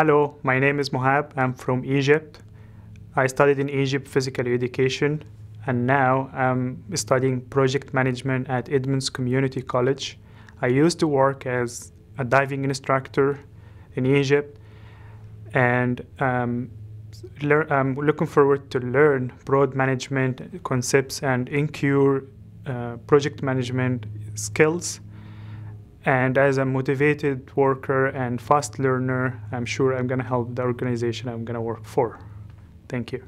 Hello, my name is Mohab. I'm from Egypt. I studied in Egypt physical education, and now I'm studying project management at Edmonds Community College. I used to work as a diving instructor in Egypt, and um, I'm looking forward to learn broad management concepts and incur uh, project management skills. And as a motivated worker and fast learner, I'm sure I'm going to help the organization I'm going to work for. Thank you.